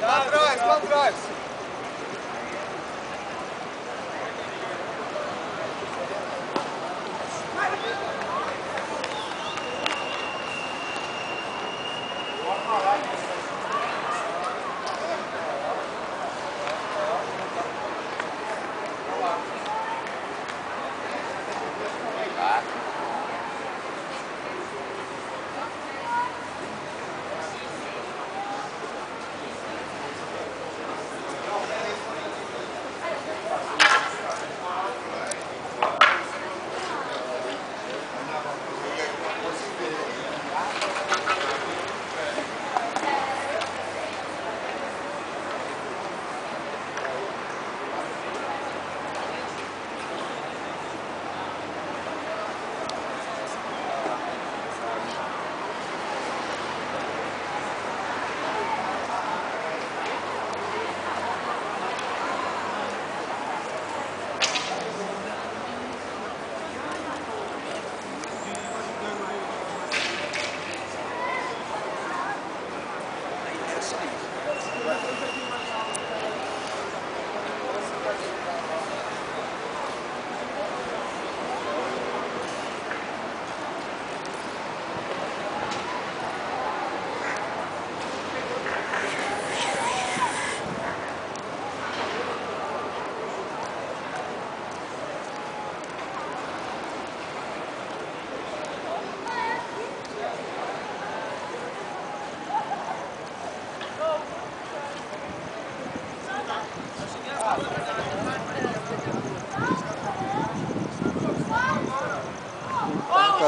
Lá atrás, lá atrás.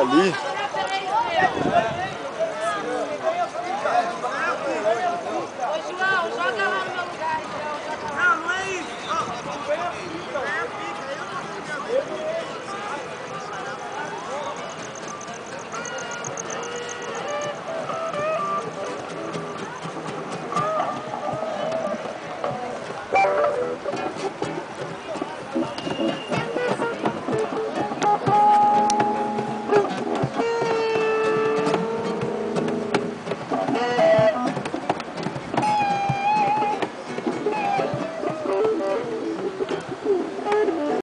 Ali.